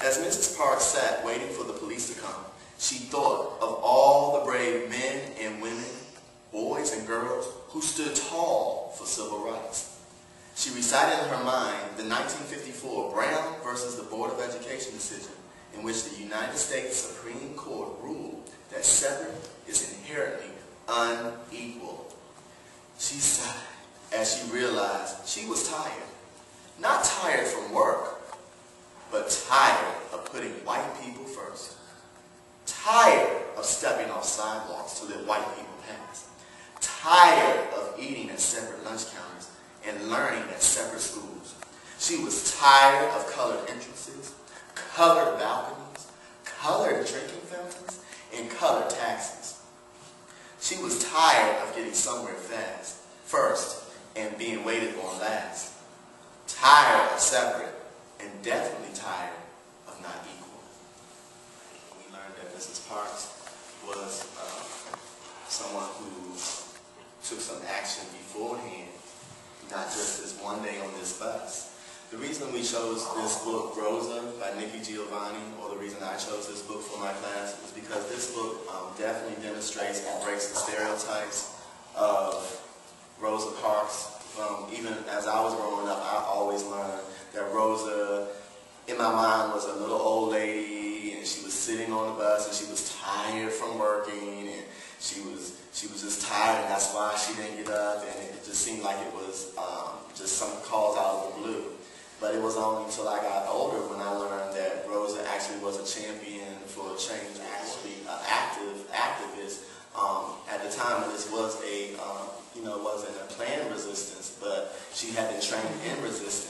As Mrs. Parks sat waiting for the police to come, she thought of all the brave men and women, boys and girls who stood tall for civil rights. She recited in her mind the 1954 Brown versus the Board of Education decision in which the United States Supreme Court ruled that separate is inherently unequal. She sighed as she realized she was tired. Not tired from work, but tired of putting white people first. Tired of stepping off sidewalks to let white people pass. Tired of eating at separate lunch counters and learning at separate schools. She was tired of colored entrances, colored balconies, colored drinking fountains, and colored taxis. She was tired of getting somewhere fast, first, and being waited on last. Tired of separate, and definitely tired of not equal. We learned that Mrs. Parks was uh, someone who took some action beforehand, not just this one day on this bus. The reason we chose this book, Rosa, by Nikki Giovanni, or the reason I chose this book for my class, is because this book um, definitely demonstrates and breaks the stereotypes of Rosa Parks. Even as I was growing up, I always learned that Rosa, in my mind, was a little old lady, and she was sitting on the bus, and she was tired from working, and she was she was just tired, and that's why she didn't get up, and it just seemed like it was um, just some calls out of the blue. But it was only until I got older when I learned that Rosa actually was a champion for change, actually an active activist. Um, at the time, this was a, um, you know, wasn't a planned resistance, but she had been trained in resistance.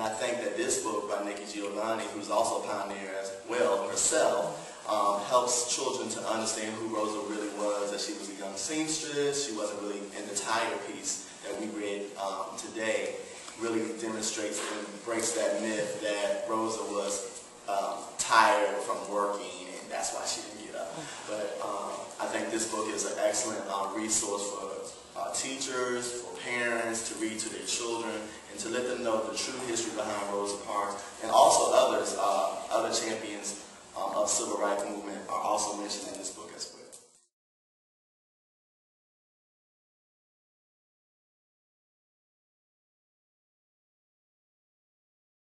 And I think that this book by Nikki Giovanni, who's also a pioneer as well herself, um, helps children to understand who Rosa really was, that she was a young seamstress, she wasn't really in the tire piece that we read um, today really demonstrates and breaks that myth that Rosa was um, tired from working and that's why she didn't get up. But um, I think this book is an excellent uh, resource for uh, teachers, for parents to read to their children, and to let them know the true history behind Rosa Parks. And also others, uh, other champions um, of civil rights movement are also mentioned